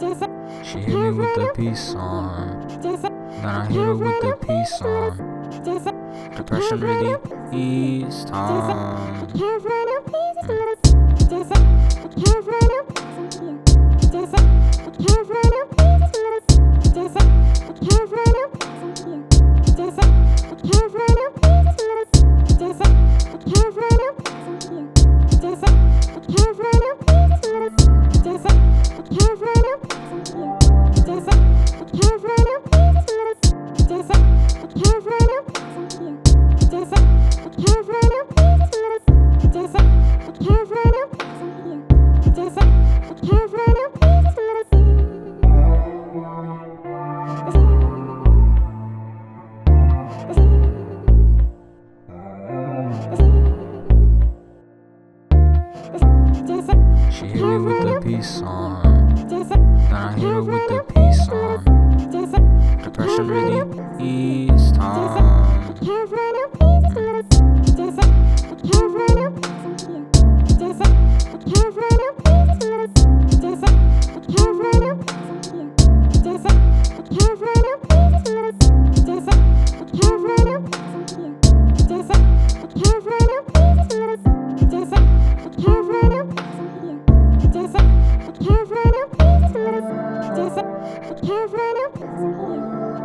She hit me with the peace song. Then I hit her with the peace song. Depression really eased time. Song. Then I hit her with the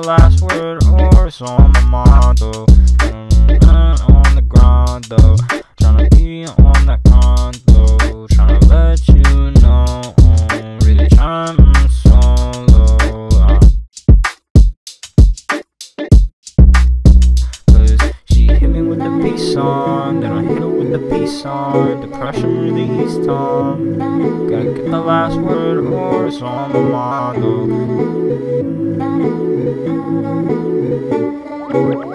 the last word, or it's on my mind though. Mm, on the ground though, tryna be on that though. Tryna let you know, mm, really tryna solo. Cause she hit me with the peace sign, then I hit her with the peace sign. Depression release time. Gotta get the last word, or it's on my mind though. Thank you.